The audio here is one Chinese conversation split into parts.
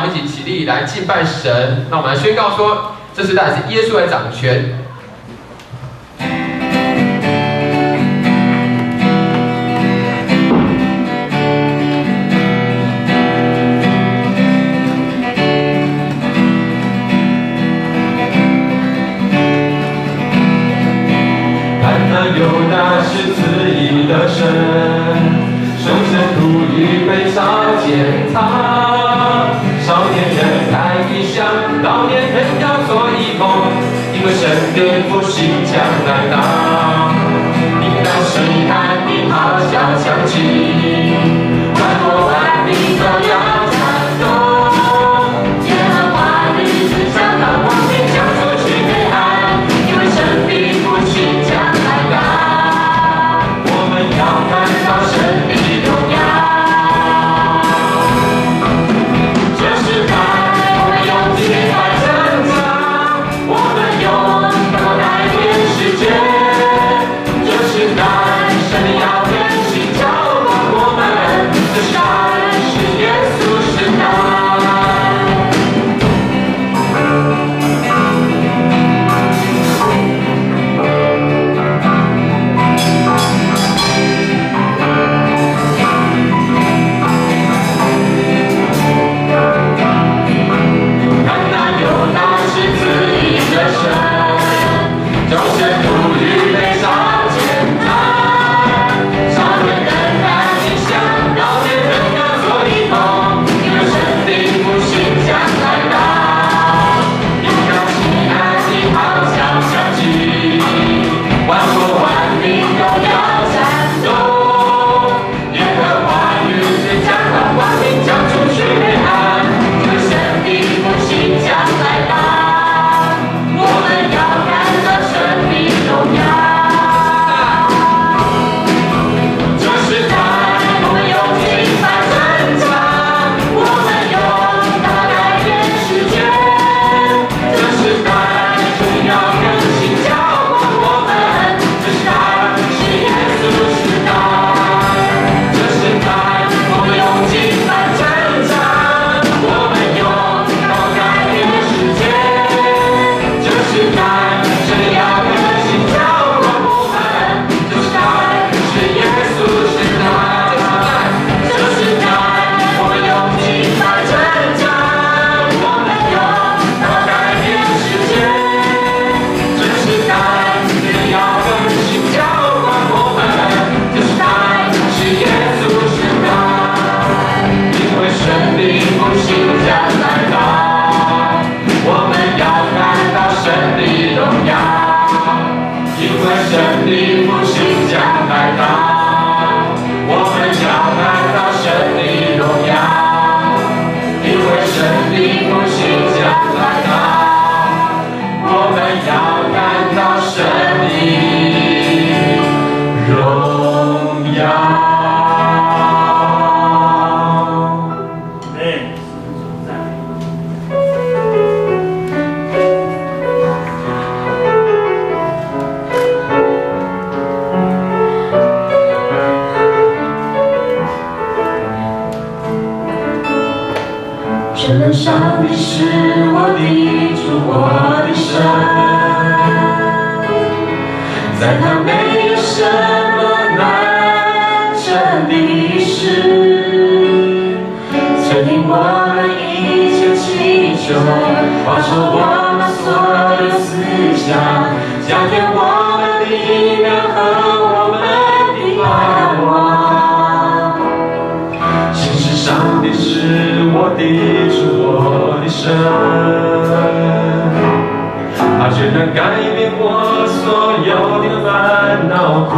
我们一起起立来敬拜神。那我们来宣告说，这是代表耶稣来掌权。肩负新将来到，听到时代的咆哮响起。出我们所有的思想，加添我们的力量和我们的盼望。其实上帝是我的主，我的神，他却能改变我所有的烦恼苦。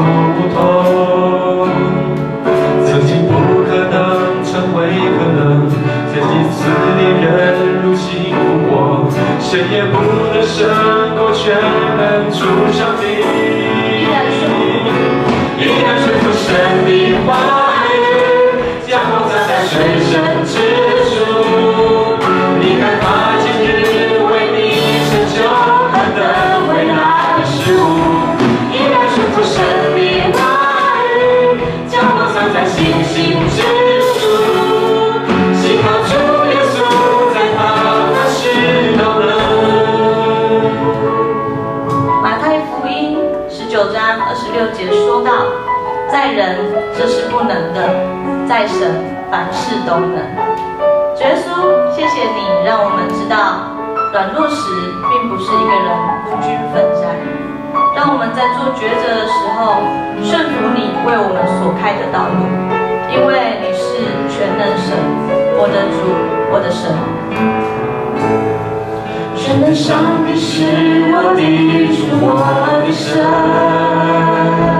在神凡事都能，耶稣，谢谢你让我们知道，软弱时并不是一个人孤军奋战，让我们在做抉择的时候顺服你为我们所开的道路，因为你是全能神，我的主，我的神。全能上帝是我的主，我的神。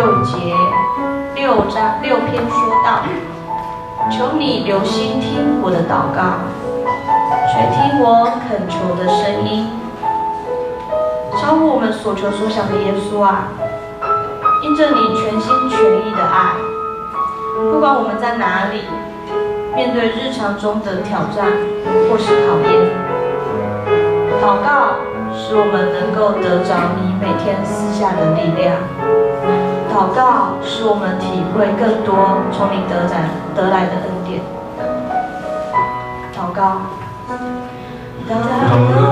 六节六章六篇说道求你留心听我的祷告全听我恳求的声音。超乎我们所求所想的耶稣啊印证你全心全意的爱不管我们在哪里面对日常中的挑战或是考验。祷告使我们能够得着你每天私下的力量。祷告使我们体会更多从你得来得来的恩典。祷告。大家好